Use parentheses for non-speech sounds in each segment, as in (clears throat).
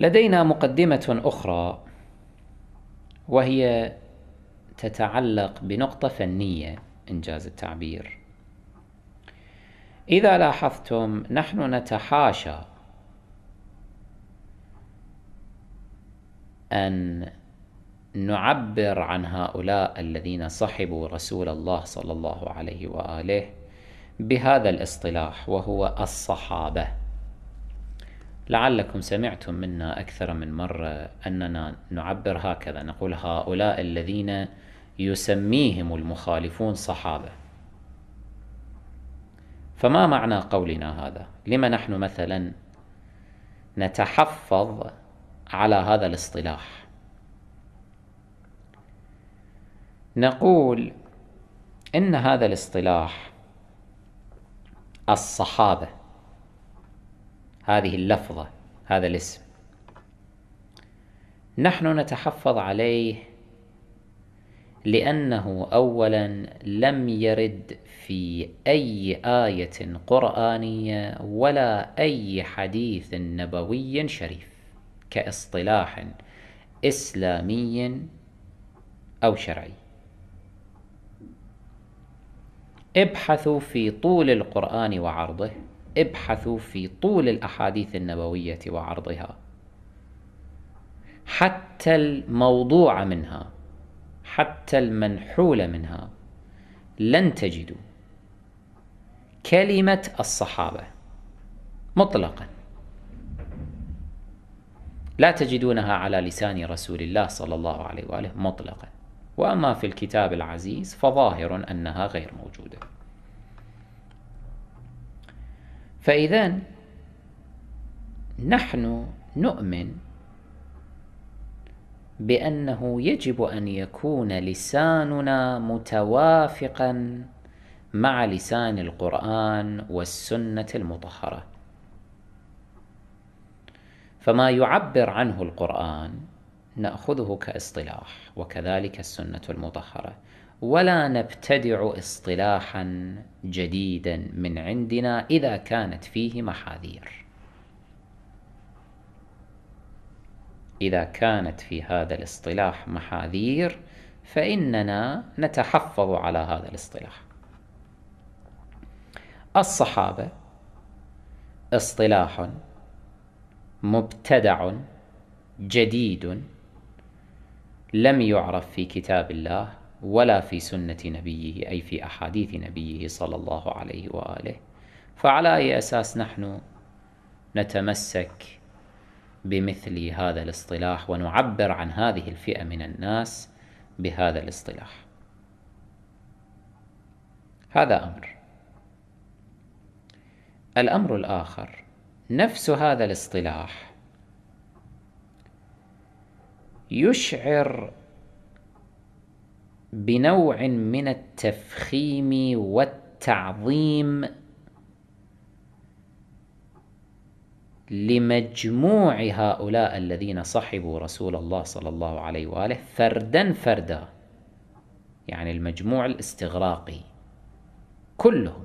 لدينا مقدمة أخرى وهي تتعلق بنقطة فنية إنجاز التعبير. إذا لاحظتم نحن نتحاشى أن نعبر عن هؤلاء الذين صحبوا رسول الله صلى الله عليه وآله بهذا الاصطلاح وهو الصحابة. لعلكم سمعتم منا أكثر من مرة أننا نعبر هكذا نقول هؤلاء الذين يسميهم المخالفون صحابة. فما معنى قولنا هذا؟ لما نحن مثلا نتحفظ على هذا الاصطلاح؟ نقول إن هذا الاصطلاح الصحابة. هذه اللفظة هذا الاسم. نحن نتحفظ عليه لأنه أولا لم يرد في أي آية قرآنية ولا أي حديث نبوي شريف كاصطلاح إسلامي أو شرعي. ابحثوا في طول القرآن وعرضه. ابحثوا في طول الأحاديث النبوية وعرضها حتى الموضوع منها حتى المنحول منها لن تجدوا كلمة الصحابة مطلقا. لا تجدونها على لسان رسول الله صلى الله عليه وآله مطلقا. وأما في الكتاب العزيز فظاهر أنها غير موجودة. فإذا نحن نؤمن بأنه يجب أن يكون لساننا متوافقا مع لسان القرآن والسنة المطهرة. فما يعبر عنه القرآن نأخذه كاصطلاح وكذلك السنة المطهرة. ولا نبتدع اصطلاحا جديدا من عندنا إذا كانت فيه محاذير. إذا كانت في هذا الاصطلاح محاذير فإننا نتحفظ على هذا الاصطلاح. الصحابة اصطلاح مبتدع جديد لم يعرف في كتاب الله ولا في سنة نبيه أي في أحاديث نبيه صلى الله عليه وآله. فعلى أي أساس نحن نتمسك بمثل هذا الاصطلاح ونعبر عن هذه الفئة من الناس بهذا الاصطلاح؟ هذا أمر. الأمر الآخر نفس هذا الاصطلاح يشعر بنوع من التفخيم والتعظيم لمجموع هؤلاء الذين صحبوا رسول الله صلى الله عليه وآله فردا فردا يعني المجموع الاستغراقي كلهم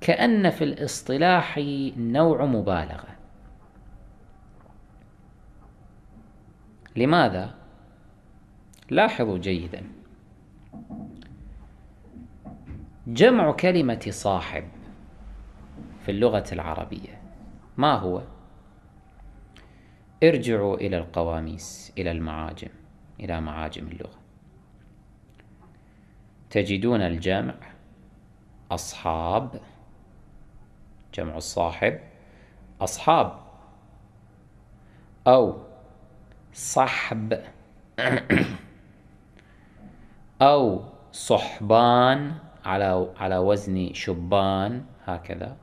كأن في الاصطلاح نوع مبالغة لماذا؟ لاحظوا جيدا. جمع كلمة صاحب في اللغة العربية ما هو؟ ارجعوا إلى القواميس إلى المعاجم إلى معاجم اللغة. تجدون الجمع أصحاب جمع الصاحب أصحاب أو صحب. (clears throat) أو صحبان على على وزن شبان هكذا.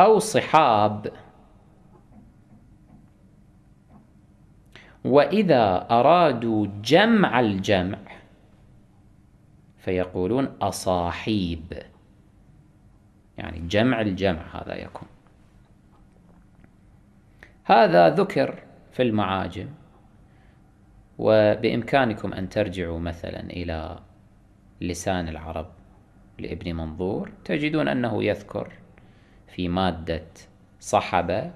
أو صحاب. وإذا أرادوا جمع الجمع فيقولون أصاحيب. يعني جمع الجمع هذا يكون. هذا ذكر في المعاجم. وبإمكانكم أن ترجعوا مثلا إلى لسان العرب لابن منظور تجدون أنه يذكر في مادة صحب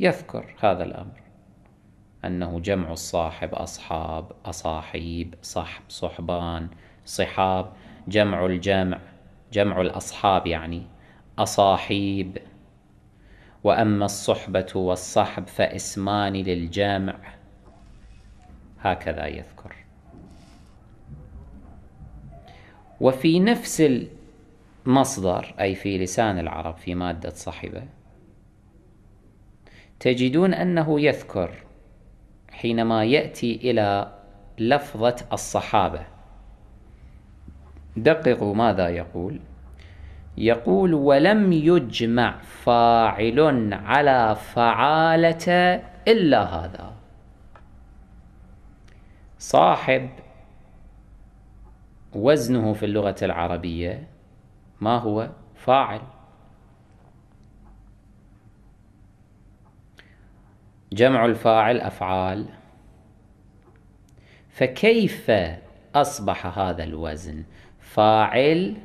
يذكر هذا الأمر أنه جمع الصاحب أصحاب أصاحيب صحب صحبان صحاب جمع الجمع جمع الأصحاب يعني أصاحيب. وأما الصحبة والصحب فاسمان للجامع هكذا يذكر. وفي نفس المصدر أي في لسان العرب في مادة صحبة تجدون أنه يذكر حينما يأتي إلى لفظة الصحابة. دققوا ماذا يقول. يقول ولم يجمع فاعل على فعالة إلا هذا. صاحب وزنه في اللغة العربية ما هو؟ فاعل. جمع الفاعل أفعال. فكيف أصبح هذا الوزن؟ فاعل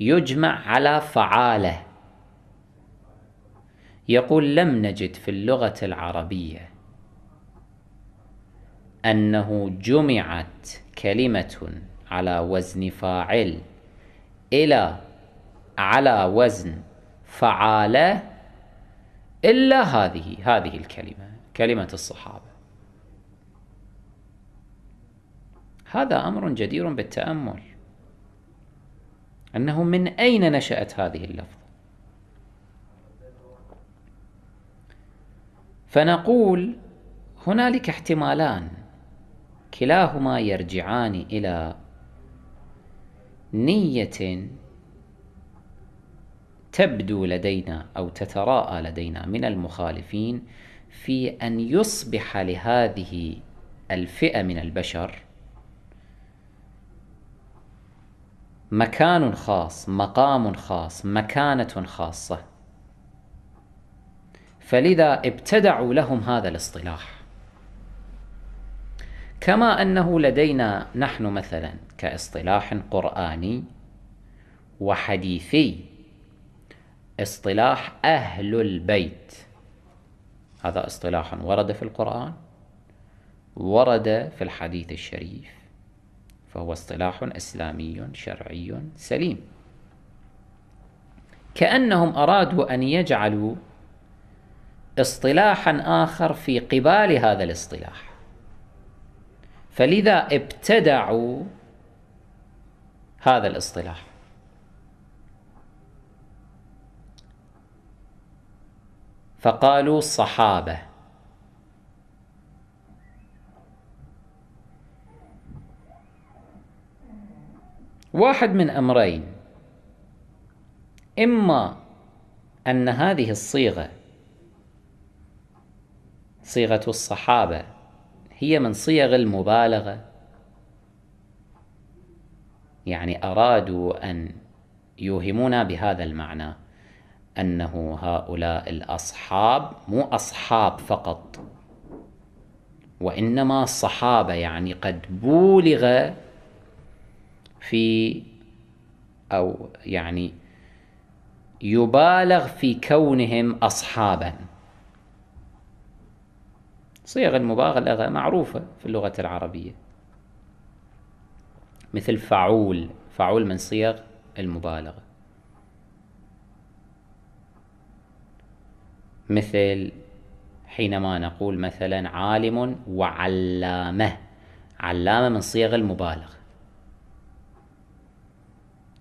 يجمع على فعاله. يقول لم نجد في اللغة العربية أنه جمعت كلمة على وزن فاعل إلى على وزن فعالة إلا هذه هذه الكلمة كلمة الصحابة. هذا أمر جدير بالتأمل. أنه من أين نشأت هذه اللفظة؟ فنقول هنالك احتمالان. كلاهما يرجعان إلى نية تبدو لدينا أو تتراءى لدينا من المخالفين في أن يصبح لهذه الفئة من البشر مكان خاص مقام خاص مكانة خاصة. فلذا ابتدعوا لهم هذا الاصطلاح. كما أنه لدينا نحن مثلا كاصطلاح قرآني وحديثي اصطلاح أهل البيت. هذا اصطلاح ورد في القرآن ورد في الحديث الشريف فهو اصطلاح إسلامي شرعي سليم. كأنهم أرادوا أن يجعلوا اصطلاحا آخر في قبال هذا الاصطلاح. فلذا ابتدعوا هذا الاصطلاح. فقالوا صحابة. واحد من أمرين. إما أن هذه الصيغة صيغة الصحابة هي من صيغ المبالغة. يعني أرادوا أن يوهمونا بهذا المعنى أنه هؤلاء الأصحاب مو أصحاب فقط وإنما الصحابة يعني قد بولغ في أو يعني يبالغ في كونهم أصحابا. صيغ المبالغة معروفة في اللغة العربية. مثل فعول فعول من صيغ المبالغة. مثل حينما نقول مثلا عالم وعلامة علامة من صيغ المبالغة.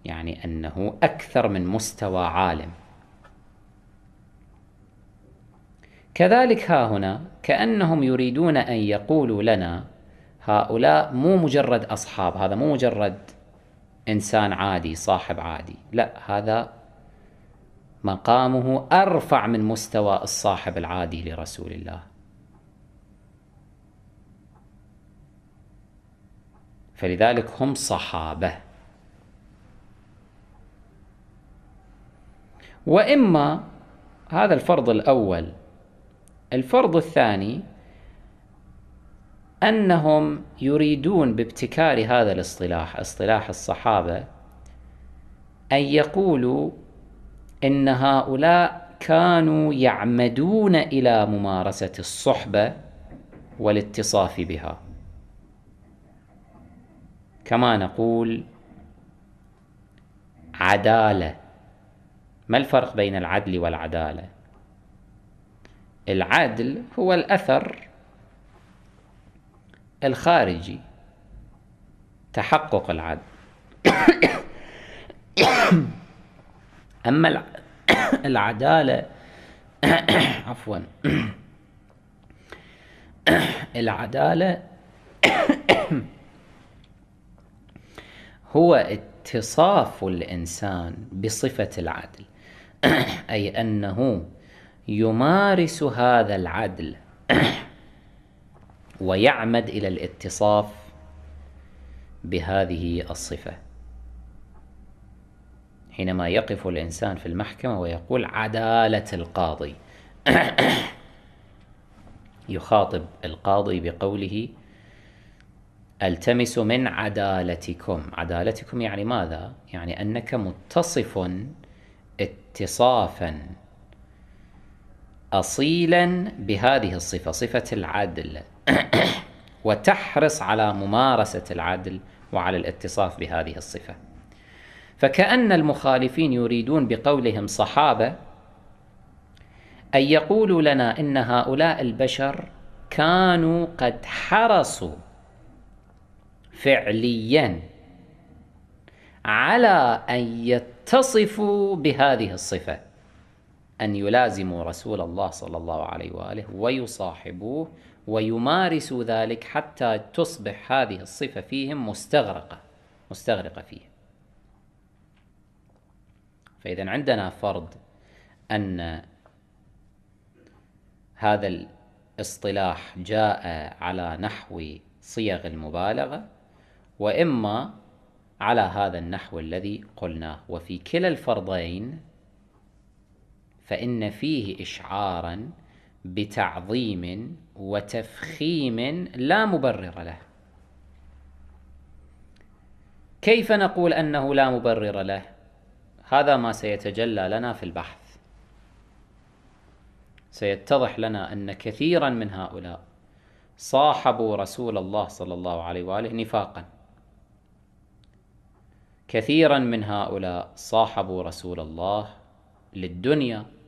يعني أنه أكثر من مستوى عالم. كذلك ها هنا كأنهم يريدون أن يقولوا لنا هؤلاء مو مجرد أصحاب هذا مو مجرد إنسان عادي صاحب عادي لا هذا مقامه أرفع من مستوى الصاحب العادي لرسول الله. فلذلك هم صحابة. وإما هذا الفرض الأول الفرض الثاني أنهم يريدون بابتكار هذا الاصطلاح اصطلاح الصحابة أن يقولوا إن هؤلاء كانوا يعمدون إلى ممارسة الصحبة والاتصاف بها. كما نقول عدالة. ما الفرق بين العدل والعدالة؟ العدل هو الأثر الخارجي تحقق العدل. (coughs) أما (coughs) العدالة (coughs) عفوا. العدالة هو اتصاف الإنسان بصفة العدل أي أنه يمارس هذا العدل (clears throat) ويعمد إلى الاتصاف بهذه الصفة. حينما يقف الإنسان في المحكمة ويقول عدالة القاضي (clears throat) يخاطب القاضي بقوله ألتمس من عدالتكم. عدالتكم يعني ماذا؟ يعني أنك متصف اتصافا اصيلا بهذه الصفة صفة العدل. (clears throat) وتحرص على ممارسة العدل وعلى الاتصاف بهذه الصفة. فكأن المخالفين يريدون بقولهم صحابة أن يقولوا لنا إن هؤلاء البشر كانوا قد حرصوا فعليا على أن يتصفوا بهذه الصفة. أن يلازموا رسول الله صلى الله عليه وآله ويصاحبوه ويمارسوا ذلك حتى تصبح هذه الصفة فيهم مستغرقة مستغرقة فيهم فإذا عندنا فرض أن هذا الاصطلاح جاء على نحو صيغ المبالغة وإما على هذا النحو الذي قلناه. وفي كلا الفرضين فإن فيه إشعارا بتعظيم وتفخيم لا مبرر له. كيف نقول أنه لا مبرر له؟ هذا ما سيتجلى لنا في البحث. سيتضح لنا أن كثيرا من هؤلاء صاحبوا رسول الله صلى الله عليه وآله نفاقا. كثيرا من هؤلاء صاحبوا رسول الله للدنيا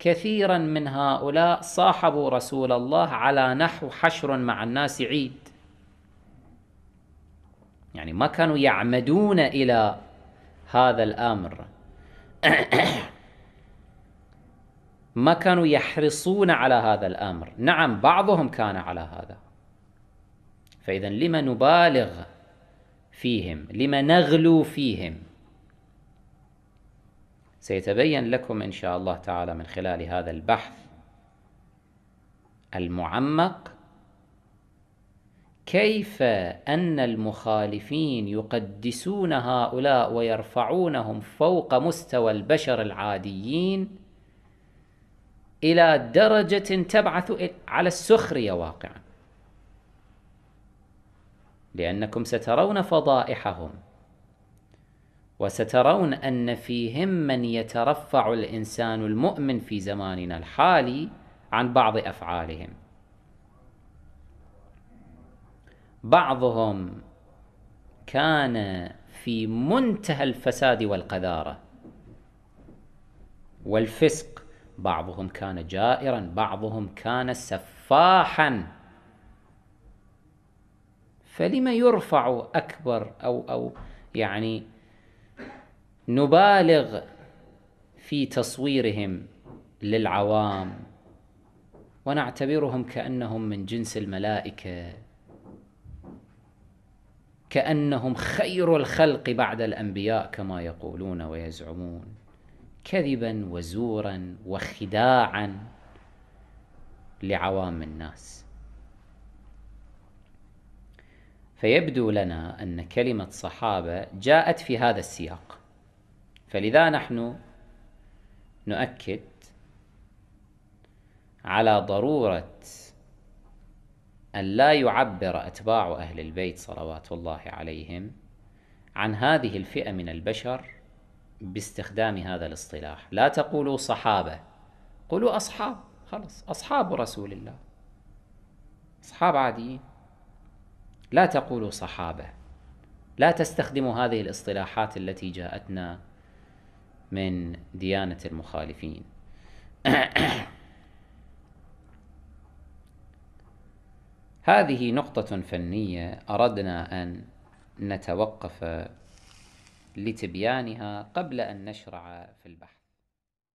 كثيرا من هؤلاء صاحبوا رسول الله على نحو حشر مع الناس عيد. يعني ما كانوا يعمدون إلى هذا الأمر. (coughs) ما كانوا يحرصون على هذا الأمر. نعم بعضهم كان على هذا. فاذا لما نبالغ فيهم لما نغلو فيهم؟ سيتبين لكم إن شاء الله تعالى من خلال هذا البحث المعمق كيف أن المخالفين يقدسون هؤلاء ويرفعونهم فوق مستوى البشر العاديين إلى درجة تبعث على السخريه واقعا. لأنكم سترون فضائحهم. وسترون أن فيهم من يترفع الإنسان المؤمن في زماننا الحالي عن بعض أفعالهم. بعضهم كان في منتهى الفساد والقذارة والفسق. بعضهم كان جائرا بعضهم كان سفاحا. فلما يرفع أكبر أو أو يعني نبالغ في تصويرهم للعوام ونعتبرهم كأنهم من جنس الملائكة كأنهم خير الخلق بعد الأنبياء كما يقولون ويزعمون كذبا وزورا وخداعا لعوام الناس. فيبدو لنا أن كلمة صحابة جاءت في هذا السياق. فلذا نحن نؤكد على ضرورة أن لا يعبر أتباع أهل البيت صلوات الله عليهم عن هذه الفئة من البشر باستخدام هذا الاصطلاح. لا تقولوا صحابة قولوا أصحاب خلص أصحاب رسول الله أصحاب عاديين. لا تقولوا صحابة لا تستخدموا هذه الاصطلاحات التي جاءتنا من ديانة المخالفين. هذه نقطة فنية أردنا أن نتوقف لتبيانها قبل أن نشرع في البحث.